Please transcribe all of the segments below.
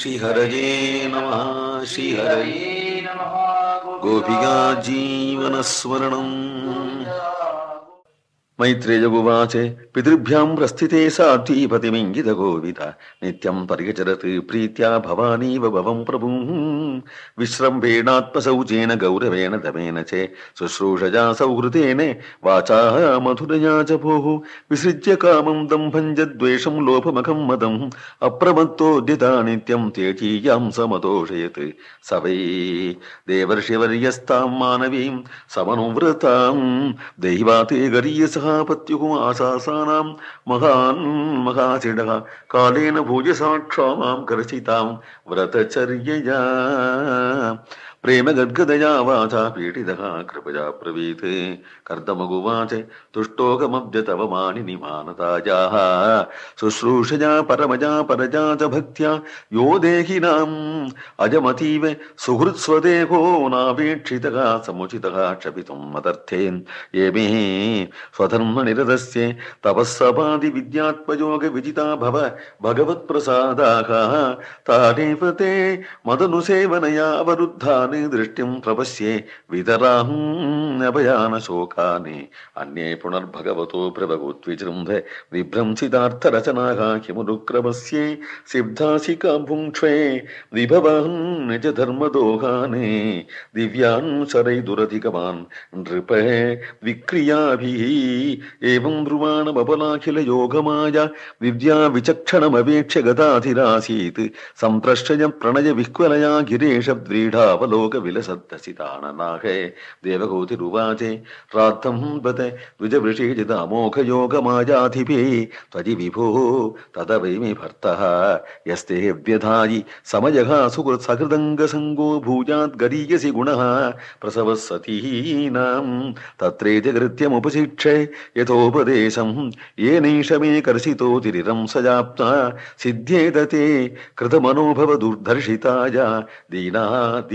شیحرجے نم شی ہر گوپیا جیونسمر मैत्रेयगुवाच पितृभ्याम् प्रस्थिते साध्वीपतिमिङ्गितगोविद नित्यम् परिगचरत् प्रीत्या भवानीव भवम् प्रभुः विश्रम्भेणात्मशौचेन गौरवेण दमेन चे शुश्रूषया सौहृतेन वाचा मधुरया च भोः विसृज्य कामम् दम्भम् च द्वेषम् लोभमखम् मदम् अप्रमत्तोद्यता नित्यम् तेजीयाम् समतोषयत् स वै देवर्षिवर्यस्ताम् मानवीम् समनुव्रताम् दैवाते गरीयसः پت آسان مہان مہاچا کایا اجمتیسونا پیچھا سمچت متر یہ سمت سےجیتاگوتھ مت نویا ृष्टिं प्रपस्ये वितराहयानशोकानि पुनर्भगवतो प्रभुत् विजृम्भे विभ्रंसितार्थरचनागाह्यमनुक्रमस्य दिव्यान् दुरधिगवान् नृपे विक्रियाभिः एवं द्रुवाणमपलाखिलयोगमाय विद्या विचक्षणमवेक्ष्य गताधिरासीत् सम्प्रष्टय प्रणय विह्वलया गिरीशावलोक ترج گرپیشے کشیو ترم سیاپو د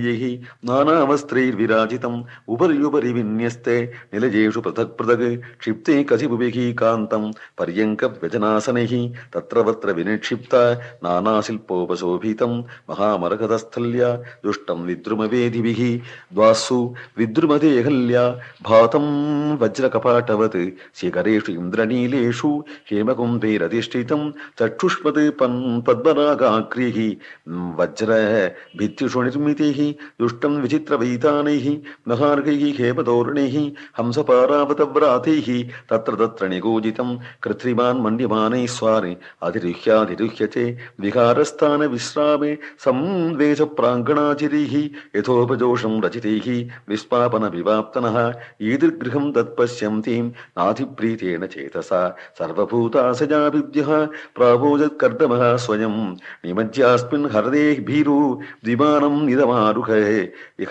नाना वस्त्रैर्विराजितम् उपर्युपरि विन्यस्ते निलजेषु पृथक् पृथक् क्षिप्ते कसिबुभिः कान्तम् पर्यङ्कव्यजनासनैः तत्र वत्र विनिक्षिप्ता नानाशिल्पोपशोभितम् महामरकतस्थल्या दुष्टम् विद्रुमवेदिभिः द्वास्सु विद्रुमदेहल्या भातं वज्रकपाटवत् शिखरेषु इन्द्रनीलेषु हेमकुम्भैरधिष्ठितं चक्षुष्पत् पद्मनागाक्रीः वज्रः भित्तिषुः दुष्टं विचित्रभीतानैः नहार्घैः खेपतोरणैः हंसपारापतव्रातैः तत्र तत्र निगूजितं कृत्रिमान् मण्ड्यमानैः स्वारि अधिरुह्याधिरुह्य चे विहारस्थानविश्रामे संवेशप्राङ्गणाचिरैः यथोपजोषं रचितैः विस्पापनविवाप्तनः ईदृगृहं तत्पश्यन्तीं नाधिप्रीतेन चेतसा सर्वभूतासजाभिद्यः प्रावोजत्कर्दमः स्वयं निमज्यास्मिन् हरदेः भीरु द्विमानं निदमारु تیت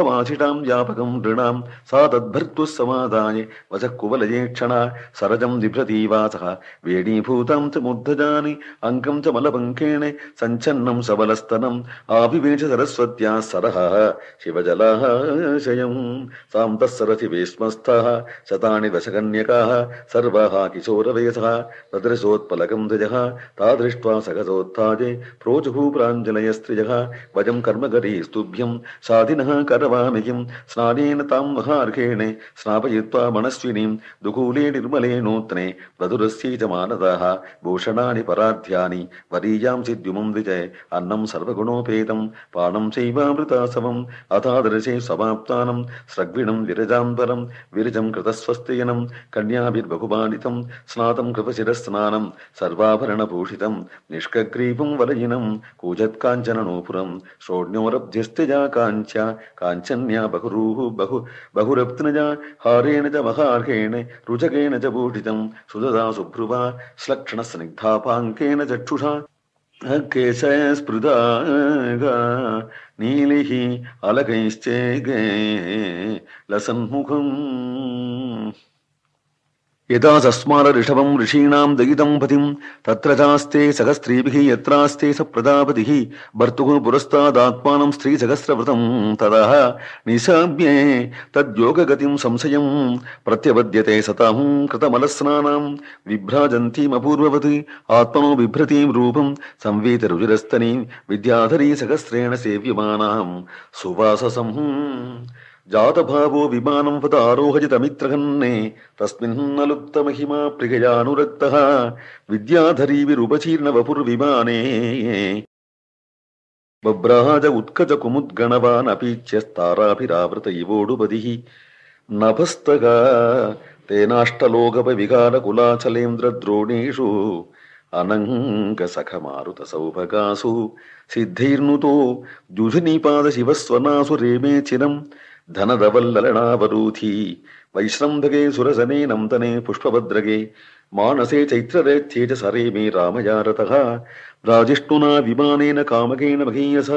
آچام جاپک در ترس وز کل سرجم جھر ویڑی اکم سنگ سبلستن آپ سرس شیو سام ترشمستک سر کشو ریز ردروت سکزو پروجھوجل منسونی نوتنے مدرسہ پاردیاں سم اتا در سمپ سرگی بھرم کرتے کنیات کرنا سرو پوشتر ولجت کا श्रोण्योरब्ध्यस्तजा काञ्चा काञ्चन्या बहु बहुरप्नजा हारेण च महार्हेण रुचकेन च पूजितम् सुददा सुभ्रुवा श्लक्षणस्निग्धापाङ्केन चक्षुषाके च स्पृदा नीलिः अलकैश्चे लमुखम् యదా సస్మార ఋషవం ఋషీణాం దయితం పతిం తత్ర చాస్తే సహస్త్రీభిః యత్రాస్తే స ప్రజాపతిః భర్తుః పురస్తాదాత్మానం స్త్రీ సహస్రవ్రతం తదః నిశామ్యే తద్యోగగతిం సంశయం ప్రత్యవద్యతే సతాం కృతమలస్నానాం విభ్రాజంతీమపూర్వవత్ ఆత్మనో బిభ్రతీం రూపం సంవేత రుజురస్తనీం విద్యాధరీ సహస్రేణ సేవ్యమానాం సువాససం జాతభావో విమానం వత ఆరోహజితమిత్రహన్నే తస్మిన్నలుప్తమహిమా ప్రియజానురక్త విద్యాధరీవిరుపచీర్ణ వపుర్విమానే బభ్రాజ ఉత్కజ కుముద్గణవానపీచ్యస్తారాభిరావృత ఇవోడుపది నభస్తగా తేనాష్టలోకప విహార కులాచలేంద్రద్రోణీషు అనంగసఖమారుత సౌభగాసు సిద్ధైర్నుతో జుధునీపాద శివస్వనాసు రేమే చిరం धनदवल्लनावरूथी वैश्रम्भगे सुरसने नन्दने पुष्पभद्रगे मानसे चैत्ररेत्ये च सरे मे रामया राजिष्णुना विमानेन कामकेन महेयस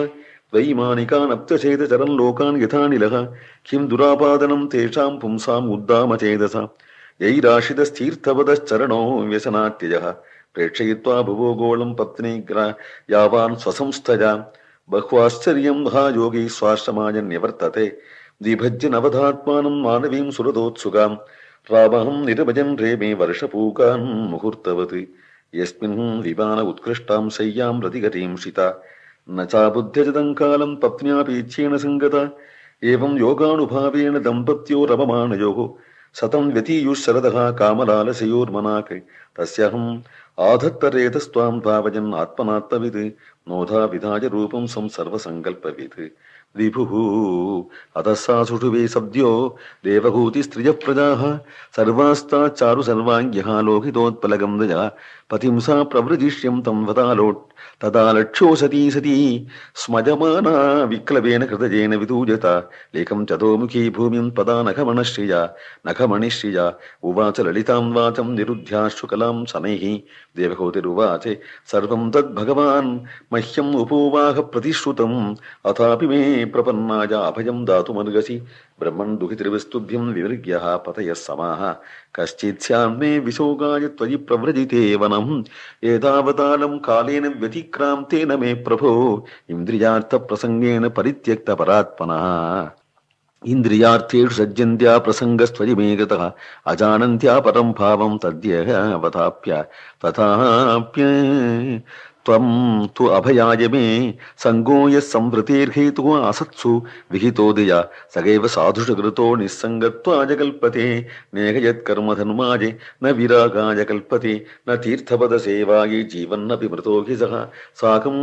वैमानिकान् अप्यचेत चरन् लोकान् यथानिलः किम् दुरापादनम् तेषाम् पुंसाम् उद्दामचेदस यैराशितस्तीर्थवदश्चरणो व्यसनात्यजः प्रेक्षयित्वा भुवोगोळम् पत्नीग्रा यावान् स्वसंस्थया बहु महायोगी स्वाश्रमाय न्यवर्तते جوین سردوت رامجن ری مے ورش پوکان مہوت یس اتیامتی گیتا نا بدھ پتیا ایم یوگا دور پن ستم ویتی کام لوناک تصم آدت آپت نوداجک ات سا سوٹوی سو دیکھوتی سروستا چار سرو لوکو دیا پتیمساجی تم وتاٹ तदा सती सती स्मयमाना विक्लवेन कृतयेन विदूजता एकम् चतोमुखी भूमिम् पदा न उवाच ललितां वाचं निरुद्ध्या शुकलाम् समैः देवहोतिरुवाचे सर्वम् तद्भगवान् मह्यम् उपोवाह प्रतिश्रुतम् अथापि मे प्रपन्नायाभयम् दातुमर्गसि ब्रह्मण्डुहि त्रिविस्तुभ्यम् विमृग्यः पतयः समाः कश्चित्स्यान्मे विशोगाय त्वयि प्रव्रजिते वनम् एतावतालम् कालेन व्यतिक्रान्तेन मे प्रभो इन्द्रियार्थप्रसङ्गेन परित्यक्तपरात्मनः इन्द्रियार्थेषु सज्जन्त्या प्रसङ्गस्त्वयि मे गतः अजानन्त्या परम् भावम् तद्यवताप्य तथाप्य त्वं तु अभयाय मे सङ्गो आसत्सु विहितो दया सगैव साधुषकृतो निःसङ्गत्वाजकल्पते नेह यत्कर्मधन्माय न विरागाज कल्पते न तीर्थपदसेवायै जीवन्नपि मृतोऽभिसः साकं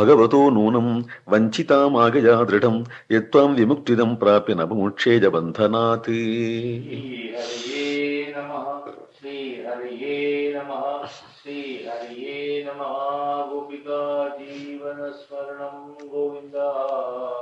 भगवतो नूनं वञ्चितामागजा दृढं यत्त्वां विमुक्तिदं प्राप्य न मुमुक्षेयबन्धनात् ہری نم ہری نم گوپی اسمر گو